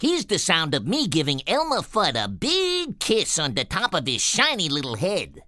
Here's the sound of me giving Elmer Fudd a big kiss on the top of his shiny little head.